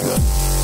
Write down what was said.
Saga.